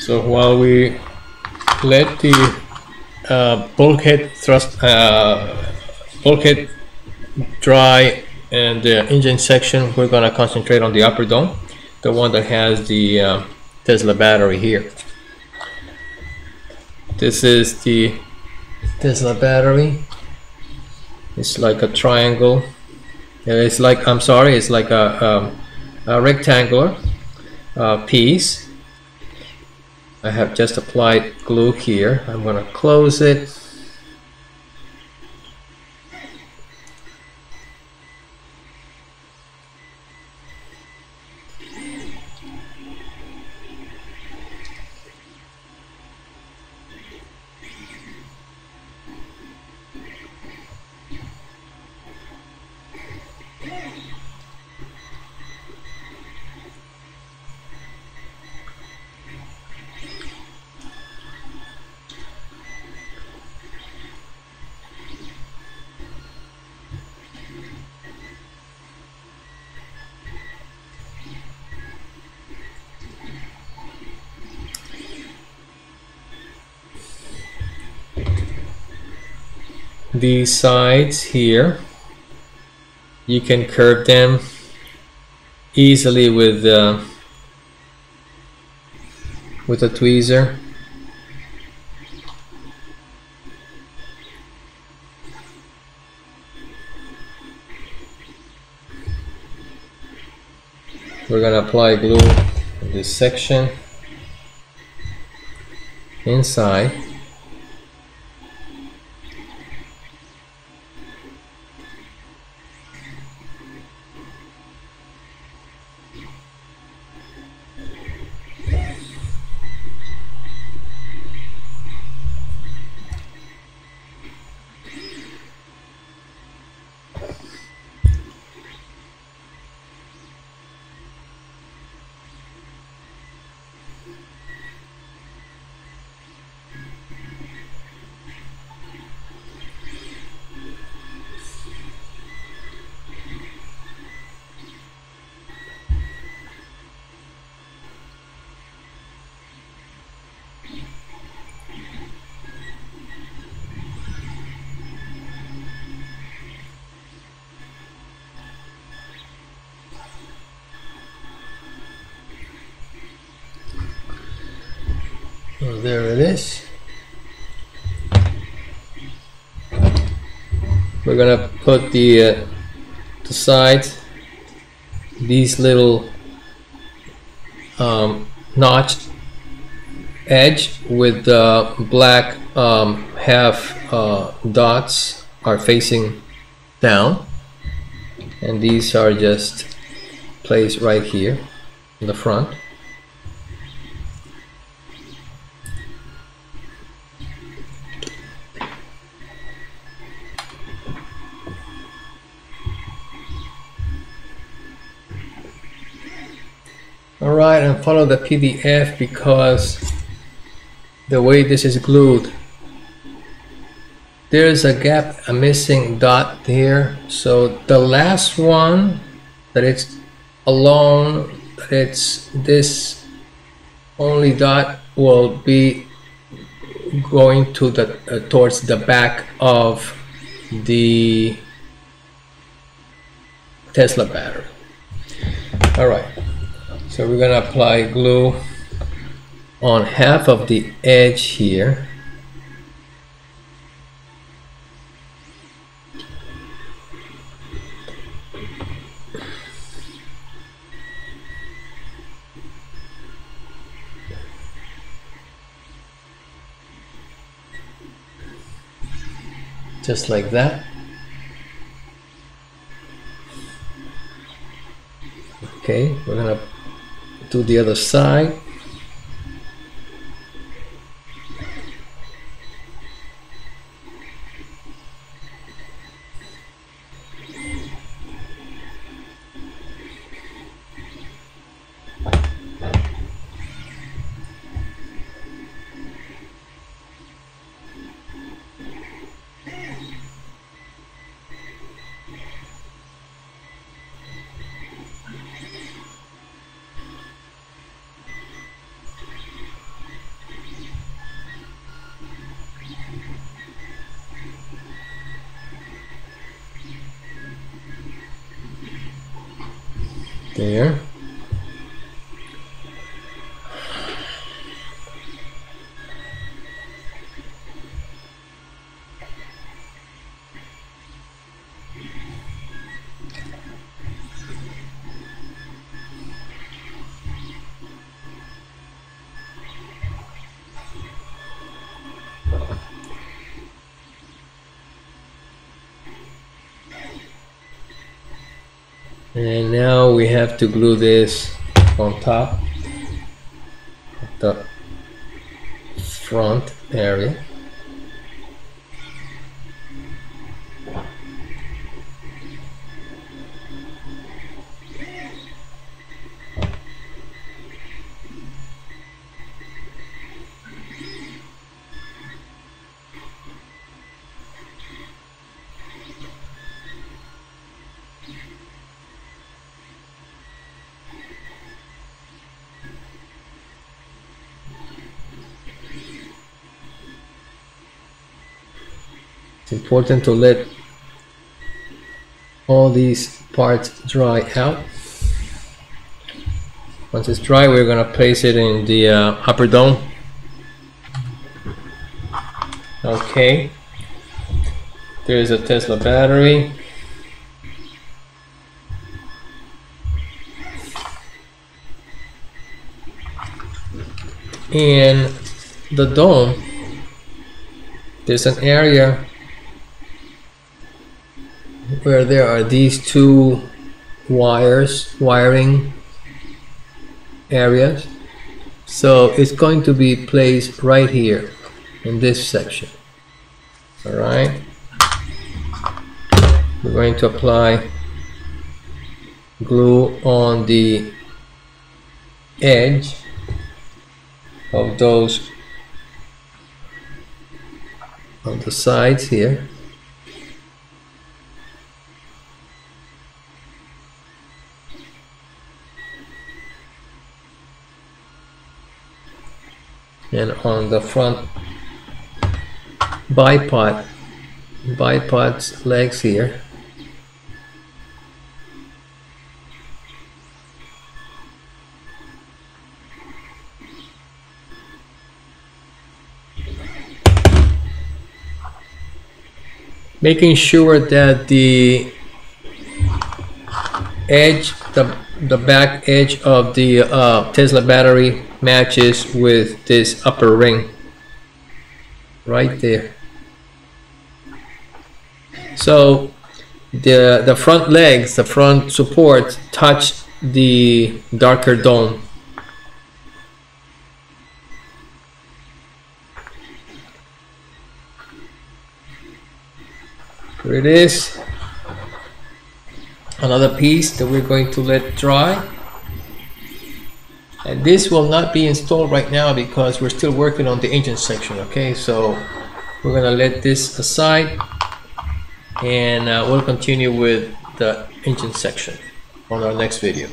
So while we let the uh, bulkhead thrust uh, bulkhead dry and the engine section, we're gonna concentrate on the upper dome, the one that has the uh, Tesla battery here. This is the Tesla battery. It's like a triangle. It's like I'm sorry, it's like a, um, a rectangular uh, piece. I have just applied glue here. I'm gonna close it. These sides here, you can curve them easily with uh, with a tweezer. We're gonna apply glue in this section inside. So there it is. We're gonna put the uh, the side these little um, notched edge with the black um, half uh, dots are facing down and these are just placed right here in the front Alright, and follow the PDF because the way this is glued, there's a gap, a missing dot here. So the last one that it's alone, that it's this only dot will be going to the uh, towards the back of the Tesla battery. All right. So we're gonna apply glue on half of the edge here. Just like that. Okay, we're gonna to the other side. there. And now we have to glue this on top of the front area. It's important to let all these parts dry out. Once it's dry, we're gonna place it in the uh, upper dome. Okay. There's a Tesla battery. And the dome, there's an area where there are these two wires, wiring areas. So it's going to be placed right here in this section. All right. We're going to apply glue on the edge of those on the sides here. And on the front bipod bipod's legs here. Making sure that the edge the the back edge of the uh, Tesla battery matches with this upper ring. Right there. So the the front legs the front support touch the darker dome. Here it is. Another piece that we're going to let dry this will not be installed right now because we're still working on the engine section okay? So we're gonna let this aside and uh, we'll continue with the engine section on our next video